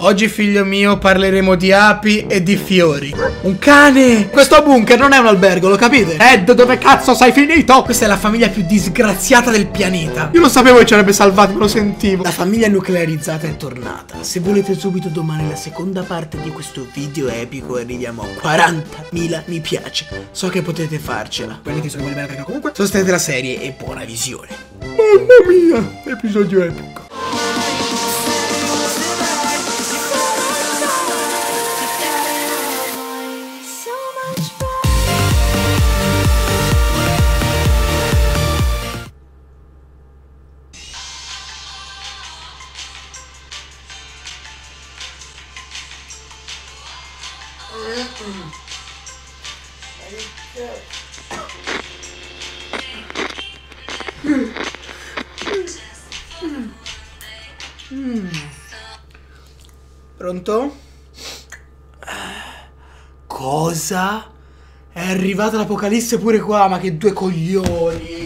Oggi figlio mio parleremo di api e di fiori. Un cane! Questo bunker non è un albergo, lo capite? Ed, dove cazzo sei finito? Questa è la famiglia più disgraziata del pianeta. Io lo sapevo che ci avrebbe salvato, me lo sentivo. La famiglia nuclearizzata è tornata. Se volete subito domani la seconda parte di questo video epico Arriviamo a 40.000 mi piace. So che potete farcela. Quelli che sono quelli bella comunque Sostenete la serie e buona visione. Mamma mia, episodio epico Pronto? Cosa? È arrivata l'apocalisse pure qua, ma che due coglioni!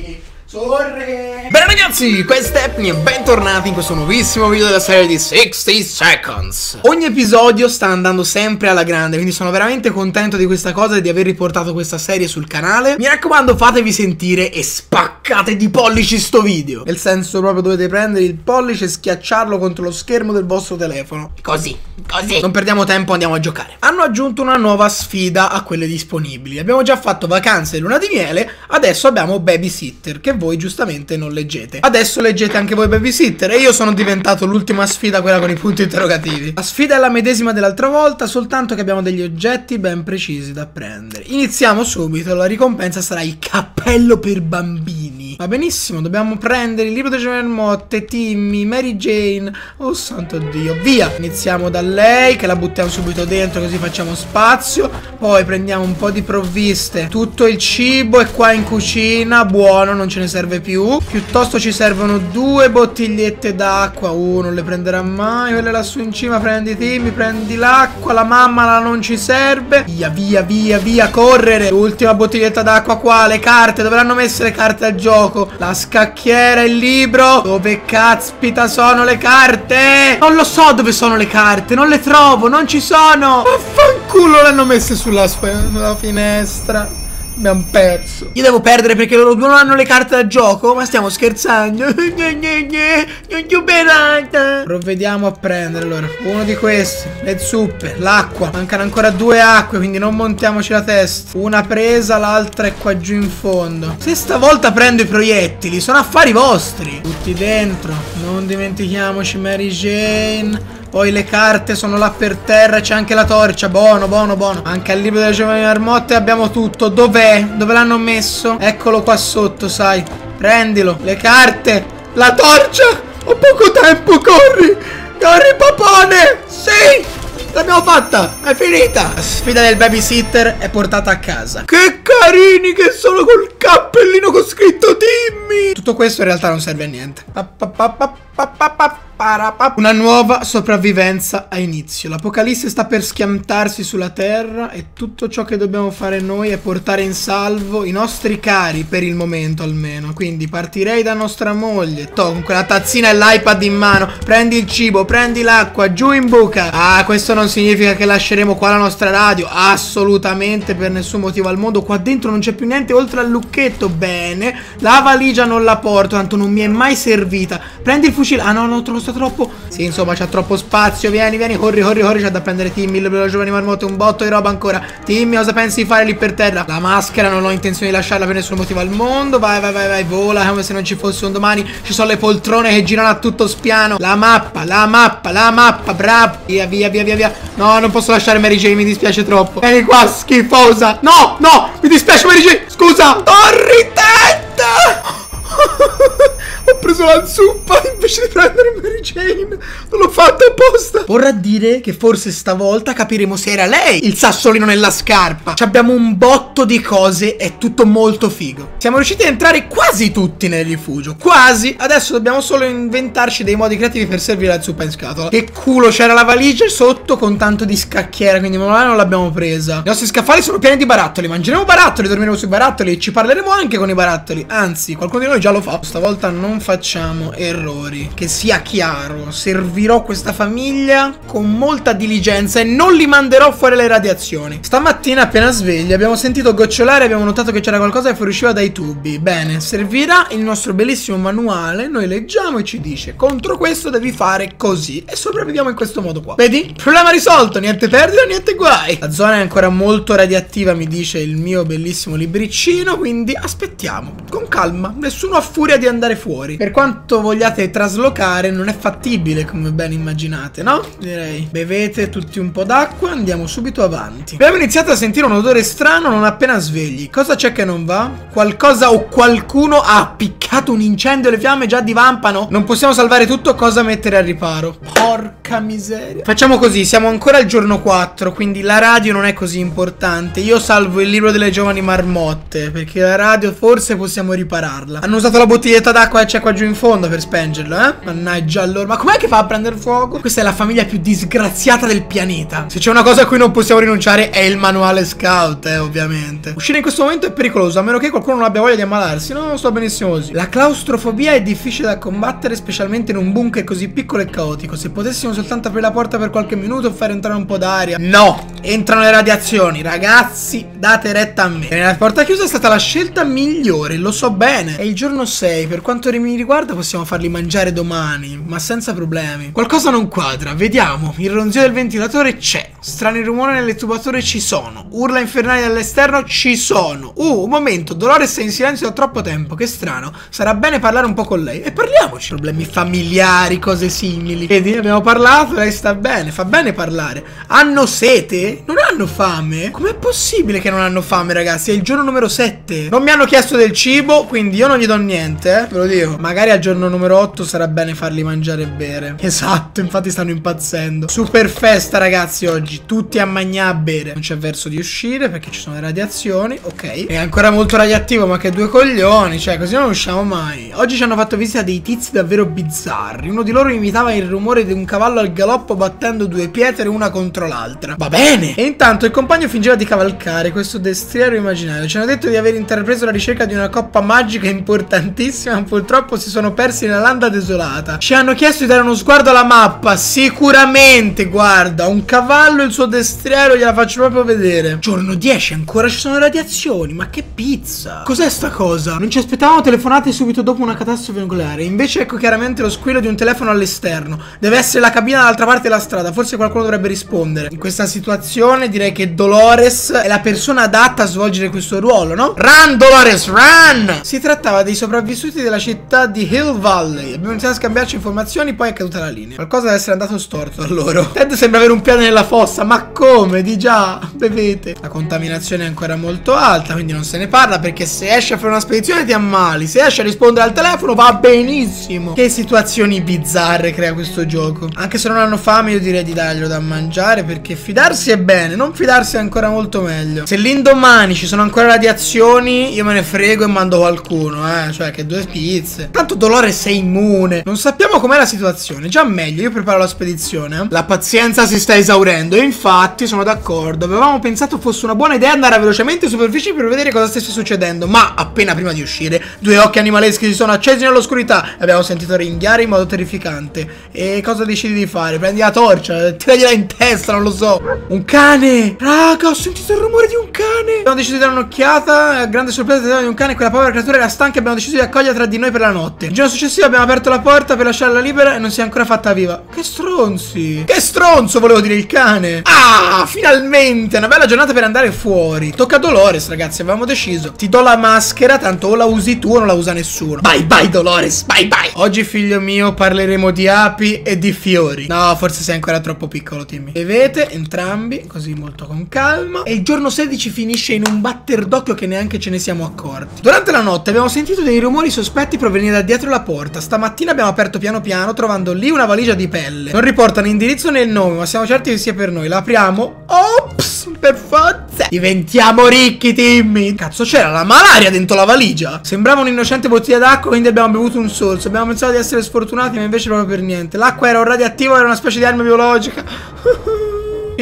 Sorre! Bene ragazzi, questa è Epni e bentornati in questo nuovissimo video della serie di 60 Seconds. Ogni episodio sta andando sempre alla grande, quindi sono veramente contento di questa cosa e di aver riportato questa serie sul canale. Mi raccomando fatevi sentire e spaccate di pollici sto video. Nel senso proprio dovete prendere il pollice e schiacciarlo contro lo schermo del vostro telefono. Così, così. Non perdiamo tempo, andiamo a giocare. Hanno aggiunto una nuova sfida a quelle disponibili. Abbiamo già fatto vacanze e luna di miele, adesso abbiamo babysitter che voi giustamente non leggete. Adesso leggete anche voi babysitter e io sono diventato l'ultima sfida, quella con i punti interrogativi. La sfida è la medesima dell'altra volta, soltanto che abbiamo degli oggetti ben precisi da prendere. Iniziamo subito, la ricompensa sarà il cappello per bambini. Va benissimo, dobbiamo prendere il libro di Gemermotte, Timmy, Mary Jane. Oh santo Dio, via! Iniziamo da lei, che la buttiamo subito dentro così facciamo spazio. Poi prendiamo un po' di provviste. Tutto il cibo è qua in cucina, buono, non ce ne serve più. Piuttosto ci servono due bottigliette d'acqua. Uh, non le prenderà mai. Quelle lassù in cima, prendi Timmy, prendi l'acqua. La mamma la non ci serve. Via, via, via, via, correre. L'ultima bottiglietta d'acqua qua, le carte. Dove l'hanno messe le carte al gioco? La scacchiera, il libro. Dove caspita sono le carte? Non lo so dove sono le carte. Non le trovo, non ci sono. Vaffanculo, le hanno messe sulla finestra. Abbiamo perso. Io devo perdere perché loro due non hanno le carte da gioco? Ma stiamo scherzando. Non più benata. Provvediamo a prendere allora. Uno di questi. Le zuppe. L'acqua. Mancano ancora due acque, quindi non montiamoci la testa. Una presa, l'altra è qua giù in fondo. Se stavolta prendo i proiettili, sono affari vostri. Tutti dentro. Non dimentichiamoci Mary Jane. Poi le carte sono là per terra C'è anche la torcia Buono, buono, buono Anche al libro delle giovani marmotte abbiamo tutto Dov'è? Dove l'hanno messo? Eccolo qua sotto, sai Prendilo Le carte La torcia Ho poco tempo, corri Corri, papone Sì L'abbiamo fatta! È finita! La sfida del babysitter è portata a casa. Che carini che sono col cappellino con scritto Timmy! Tutto questo in realtà non serve a niente. Pa, pa, pa, una nuova sopravvivenza a inizio. L'apocalisse sta per schiantarsi sulla terra e tutto ciò che dobbiamo fare noi è portare in salvo i nostri cari, per il momento almeno. Quindi partirei da nostra moglie. To, con quella tazzina e l'iPad in mano. Prendi il cibo, prendi l'acqua, giù in buca. Ah, questo non significa che lasceremo qua la nostra radio. Assolutamente, per nessun motivo al mondo. Qua dentro non c'è più niente oltre al lucchetto. Bene. La valigia non la porto, tanto non mi è mai servita. Prendi il fucile. Ah no, no, trovo troppo. Sì, insomma, c'ha troppo spazio. Vieni, vieni, corri, corri, corri. C'è da prendere Timmy, il vero giovane marmotto, un botto di roba ancora. Timmy, cosa pensi di fare lì per terra? La maschera non ho intenzione di lasciarla per nessun motivo al mondo. Vai, vai, vai, vai, vola come se non ci fosse un domani. Ci sono le poltrone che girano a tutto spiano. La mappa, la mappa, la mappa, bravo. Via, via, via, via, via. No, non posso lasciare Mary Jane, mi dispiace troppo. Vieni qua, schifosa. No, no, mi dispiace Mary Jane. Scusa. Torritetta. Ho preso la zuppa invece di prendere Mary Jane. Non l'ho fatto apposta. Vorrà dire che forse stavolta capiremo se era lei il sassolino nella scarpa. Ci abbiamo un botto di cose, è tutto molto figo. Siamo riusciti a entrare quasi tutti nel rifugio. Quasi. Adesso dobbiamo solo inventarci dei modi creativi per servire la zuppa in scatola. Che culo, c'era la valigia sotto con tanto di scacchiera, quindi non l'abbiamo presa. I nostri scaffali sono pieni di barattoli. Mangeremo barattoli, dormiremo sui barattoli ci parleremo anche con i barattoli. Anzi, qualcuno di noi già lo fa. Stavolta non fa facciamo errori. Che sia chiaro, servirò questa famiglia con molta diligenza e non li manderò fuori le radiazioni. Stamattina appena svegli abbiamo sentito gocciolare abbiamo notato che c'era qualcosa che fuoriusciva dai tubi. Bene, servirà il nostro bellissimo manuale, noi leggiamo e ci dice contro questo devi fare così e sopravviviamo in questo modo qua. Vedi? Problema risolto, niente perdita, niente guai. La zona è ancora molto radioattiva, mi dice il mio bellissimo libricino, quindi aspettiamo, con calma, nessuno ha furia di andare fuori. Per quanto vogliate traslocare, non è fattibile come ben immaginate, no? Direi. Bevete tutti un po' d'acqua, andiamo subito avanti. Abbiamo iniziato a sentire un odore strano non appena svegli. Cosa c'è che non va? Qualcosa o qualcuno ha appiccato un incendio, le fiamme già divampano. Non possiamo salvare tutto, cosa mettere a riparo? Porca miseria. Facciamo così, siamo ancora al giorno 4, quindi la radio non è così importante. Io salvo il libro delle giovani marmotte, perché la radio forse possiamo ripararla. Hanno usato la bottiglietta d'acqua che c'è qua giù in fondo per spengerlo, eh? Mannaggia allora. Ma com'è che fa a prendere fuoco? Questa è la famiglia più disgraziata del pianeta. Se c'è una cosa a cui non possiamo rinunciare è il manuale scout, eh, ovviamente. Uscire in questo momento è pericoloso, a meno che qualcuno non abbia voglia di ammalarsi. No, sto benissimo così. La claustrofobia è difficile da combattere, specialmente in un bunker così piccolo e caotico. Se potessimo soltanto aprire la porta per qualche minuto e fare entrare un po' d'aria. No! Entrano le radiazioni, ragazzi, date retta a me. E la porta chiusa è stata la scelta migliore, lo so bene. È il giorno 6, per quanto mi riguarda possiamo farli mangiare domani, ma senza problemi. Qualcosa non quadra, vediamo. Il ronzio del ventilatore c'è. Strani rumori nel tubatore ci sono. Urla infernali dall'esterno ci sono. Uh, un momento, Dolores è in silenzio da troppo tempo, che strano. Sarà bene parlare un po' con lei. E parliamoci. Problemi familiari, cose simili. Vedi, abbiamo parlato, lei sta bene, fa bene parlare. Hanno sete? Non hanno fame? Com'è possibile che non hanno fame, ragazzi? È il giorno numero 7. Non mi hanno chiesto del cibo, quindi io non gli do niente, eh. Ve lo dico. Magari al giorno numero 8 sarà bene farli mangiare e bere. Esatto, infatti stanno impazzendo. Super festa, ragazzi, oggi. Tutti a mangiare a bere. Non c'è verso di uscire perché ci sono le radiazioni. Ok. È ancora molto radioattivo, ma che due coglioni. Cioè, così non usciamo mai. Oggi ci hanno fatto visita dei tizi davvero bizzarri. Uno di loro imitava il rumore di un cavallo al galoppo battendo due pietre una contro l'altra. Va bene! E intanto il compagno fingeva di cavalcare questo destriero immaginario. Ci hanno detto di aver intrapreso la ricerca di una coppa magica importantissima, ma purtroppo si sono persi nella landa desolata. Ci hanno chiesto di dare uno sguardo alla mappa. Sicuramente, guarda, un cavallo e il suo destriero gliela faccio proprio vedere. Giorno 10, ancora ci sono radiazioni. Ma che pizza! Cos'è sta cosa? Non ci aspettavamo telefonate subito dopo una catastrofe nucleare. Invece ecco chiaramente lo squillo di un telefono all'esterno. Deve essere la cabina dall'altra parte della strada. Forse qualcuno dovrebbe rispondere. In questa situazione direi che Dolores è la persona adatta a svolgere questo ruolo, no? Run, Dolores, run! Si trattava dei sopravvissuti della città di Hill Valley. Abbiamo iniziato a scambiarci informazioni, poi è caduta la linea. Qualcosa deve essere andato storto a loro. Ted sembra avere un piano nella fossa. Ma come? Di già, bevete. La contaminazione è ancora molto alta, quindi non se ne parla perché se esce a fare una spedizione ti ammali. Se esce a rispondere al telefono va benissimo. Che situazioni bizzarre crea questo gioco. Anche se non hanno fame io direi di darglielo da mangiare perché fidarsi è bene, non fidarsi è ancora molto meglio. Se l'indomani ci sono ancora radiazioni io me ne frego e mando qualcuno, eh. Cioè che due pizze. Tanto Dolores sei immune. Non sappiamo com'è la situazione. Già meglio, io preparo la spedizione. La pazienza si sta esaurendo e infatti sono d'accordo. Avevamo pensato fosse una buona idea andare velocemente in superficie per vedere cosa stesse succedendo. Ma appena prima di uscire, due occhi animaleschi si sono accesi nell'oscurità e abbiamo sentito ringhiare in modo terrificante. E cosa decidi di fare? Prendi la torcia, tiragliela in testa, non lo so. Un cane! Raga, ho sentito il rumore di un cane! Abbiamo deciso di dare un'occhiata. A grande sorpresa di un cane, quella povera creatura era stanca e abbiamo deciso di accogliere tra di noi per la notte. Il giorno successivo abbiamo aperto la porta per lasciarla libera e non si è ancora fatta viva. Che stronzi! Che stronzo, volevo dire il cane! Ah, finalmente! Una bella giornata per andare fuori. Tocca a Dolores, ragazzi, avevamo deciso. Ti do la maschera, tanto o la usi tu o non la usa nessuno. Bye bye, Dolores, bye bye! Oggi, figlio mio, parleremo di api e di fiori. No, forse sei ancora troppo piccolo, Timmy. Bevete entrambi, così molto con calma. E il giorno 16 finisce in un batter d'occhio che neanche ce ne siamo accorti. Durante la notte abbiamo sentito dei rumori sospetti provenire da dietro la porta. Stamattina abbiamo aperto piano piano, trovando lì una valigia di pelle. Non riporta né indirizzo né il nome, ma siamo certi che sia per noi. La apriamo. Ops, per. Diventiamo ricchi, Timmy. Cazzo, c'era la malaria dentro la valigia. Sembrava un'innocente bottiglia d'acqua, quindi abbiamo bevuto un sorso. Abbiamo pensato di essere sfortunati, ma invece proprio per niente. L'acqua era un radioattivo, era una specie di arma biologica.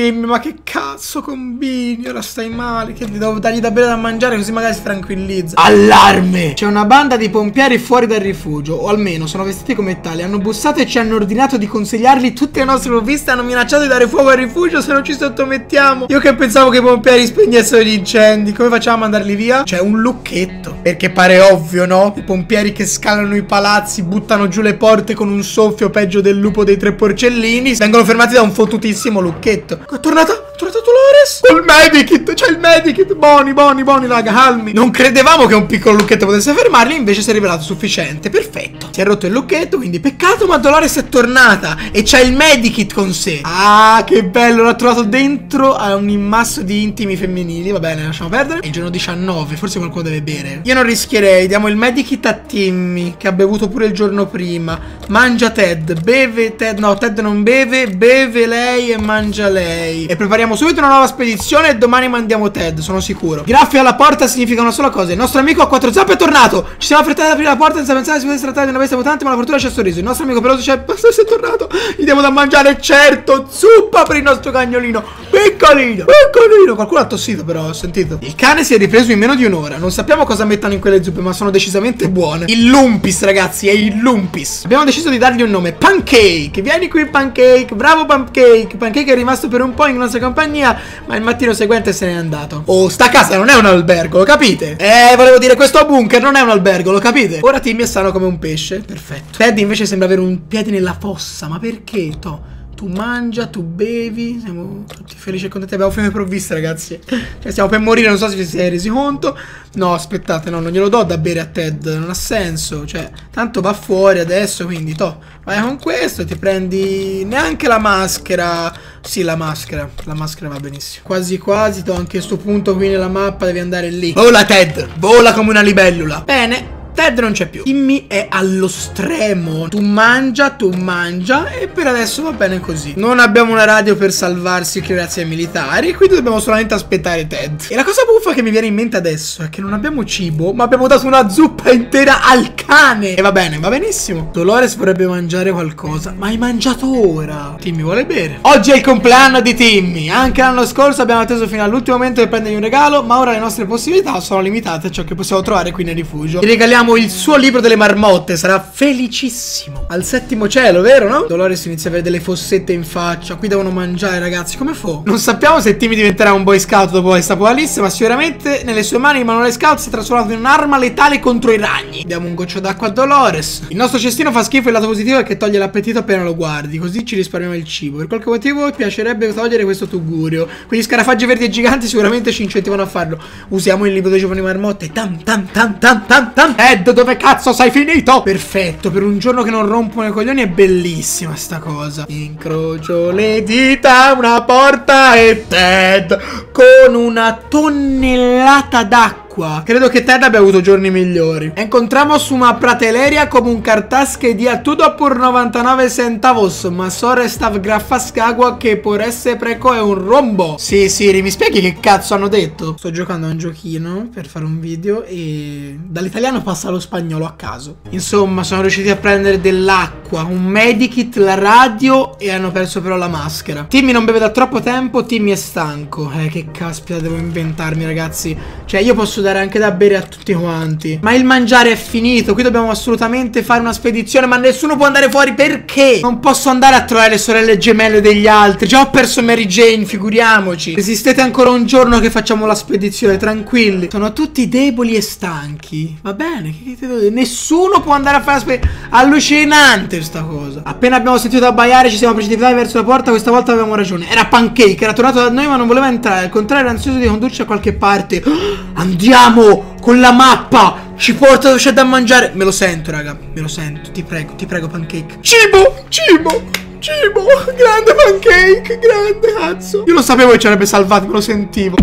Dimmi, ma che cazzo combini? Ora stai male. Che devo dargli da bere da mangiare così magari si tranquillizza. Allarme! C'è una banda di pompieri fuori dal rifugio. O almeno sono vestiti come tali. Hanno bussato e ci hanno ordinato di consigliarli tutte le nostre provviste. Hanno minacciato di dare fuoco al rifugio se non ci sottomettiamo. Io che pensavo che i pompieri spegnessero gli incendi. Come facciamo a mandarli via? C'è un lucchetto. Perché pare ovvio, no? I pompieri che scalano i palazzi, buttano giù le porte con un soffio peggio del lupo dei tre porcellini. Vengono fermati da un fottutissimo lucchetto. È tornata? È tornata Dolores? Col medikit, c'è il medikit. Boni, boni, boni, raga, calmi. Non credevamo che un piccolo lucchetto potesse fermarli, invece si è rivelato sufficiente. Perfetto. Si è rotto il lucchetto, quindi peccato, ma Dolores è tornata e c'è il medikit con sé. Ah, che bello, l'ha trovato dentro a un immasso di intimi femminili. Va bene, lasciamo perdere. È il giorno 19, forse qualcuno deve bere. Io non rischierei, diamo il medikit a Timmy, che ha bevuto pure il giorno prima. Mangia Ted, beve Ted, no, Ted non beve, beve lei e mangia lei. E prepariamo subito una nuova spedizione e domani mandiamo Ted, sono sicuro. Graffio alla porta significa una sola cosa. Il nostro amico a quattro zampe è tornato. Ci siamo affrettati ad aprire la porta senza pensare si potesse trattare di una bestia mutante, ma la fortuna ci ha sorriso. Il nostro amico peloso c'è. Basta è tornato. Gli diamo da mangiare, certo. Zuppa per il nostro cagnolino. Piccolino, piccolino. Qualcuno ha tossito, però, ho sentito. Il cane si è ripreso in meno di un'ora. Non sappiamo cosa mettano in quelle zuppe, ma sono decisamente buone. Il Lumpis, ragazzi, è il Lumpis. Abbiamo deciso di dargli un nome. Pancake. Vieni qui, Pancake. Bravo, Pancake. Pancake è rimasto per un po' in nostra compagnia, ma il mattino seguente se n'è andato. Oh, sta casa non è un albergo, lo capite? Eh, volevo dire, questo bunker non è un albergo, lo capite? Ora Timmy è sano come un pesce. Perfetto. Ted invece sembra avere un piede nella fossa. Ma perché, To? Tu mangia, tu bevi, siamo tutti felici e contenti. Abbiamo fame provviste, ragazzi. Cioè, stiamo per morire, non so se vi siete resi conto. No, aspettate, no, non glielo do da bere a Ted, non ha senso. Cioè, tanto va fuori adesso, quindi, to, vai con questo, ti prendi neanche la maschera. Sì, la maschera, la maschera va benissimo. Quasi quasi, to, anche a sto punto qui nella mappa devi andare lì. Vola Ted, vola come una libellula. Bene, Ted non c'è più. Timmy è allo stremo. Tu mangia, tu mangia e per adesso va bene così. Non abbiamo una radio per salvarsi grazie ai militari, quindi dobbiamo solamente aspettare Ted. E la cosa buffa che mi viene in mente adesso è che non abbiamo cibo, ma abbiamo dato una zuppa intera al cane. E va bene, va benissimo. Dolores vorrebbe mangiare qualcosa, ma hai mangiato ora. Timmy vuole bere. Oggi è il compleanno di Timmy. Anche l'anno scorso abbiamo atteso fino all'ultimo momento per prendergli un regalo, ma ora le nostre possibilità sono limitate a ciò che possiamo trovare qui nel rifugio. Ti regaliamo il suo libro delle marmotte, sarà felicissimo. Al settimo cielo, vero, no? Dolores inizia a avere delle fossette in faccia. Qui devono mangiare, ragazzi. Come fu? Non sappiamo se Timmy diventerà un boy scout dopo questa apocalisse, ma sicuramente nelle sue mani il manuale scout si è trasformato in un'arma letale contro i ragni. Diamo un goccio d'acqua a Dolores. Il nostro cestino fa schifo il lato positivo è che toglie l'appetito appena lo guardi, così ci risparmiamo il cibo. Per qualche motivo piacerebbe togliere questo tugurio. Quegli scarafaggi verdi e giganti sicuramente ci incentivano a farlo. Usiamo il libro dei giovani marmotte. Tam tam tam tam tam tam. Ed, dove cazzo sei finito? Perfetto, per un giorno che non rompono i coglioni è bellissima sta cosa. Incrocio le dita, una porta e Ted con una tonnellata d'acqua. Credo che Ted abbia avuto giorni migliori. Encontramos una prateleria come un cartaz che dia tutto por 99 centavos, ma solo stav graffas agua che por esse preco è un rombo. Sì, Siri, mi spieghi che cazzo hanno detto? Sto giocando a un giochino per fare un video e dall'italiano passa allo spagnolo a caso. Insomma, sono riusciti a prendere dell'acqua, un medikit, la radio e hanno perso però la maschera. Timmy non beve da troppo tempo, Timmy è stanco. Eh, che caspita devo inventarmi, ragazzi. Cioè, io posso dare anche da bere a tutti quanti. Ma il mangiare è finito. Qui dobbiamo assolutamente fare una spedizione. Ma nessuno può andare fuori perché? Non posso andare a trovare le sorelle gemelle degli altri. Già ho perso Mary Jane, figuriamoci. Resistete ancora un giorno che facciamo la spedizione, tranquilli. Sono tutti deboli e stanchi. Va bene, che ti devo dire? Nessuno può andare a fare la spedizione. Allucinante sta cosa. Appena abbiamo sentito abbaiare, ci siamo precipitati verso la porta. Questa volta avevamo ragione. Era Pancake, era tornato da noi, ma non voleva entrare. Al contrario, era ansioso di condurci a qualche parte. Andiamo con la mappa. Ci porta dove c'è da mangiare. Me lo sento, raga. Me lo sento. Ti prego, ti prego, Pancake. Cibo, cibo. Cibo, grande pancake, grande cazzo. Io lo sapevo che ci avrebbe salvato, me lo sentivo.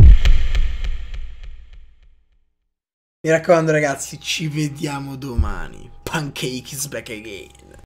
Mi raccomando ragazzi, ci vediamo domani. Pancake is back again.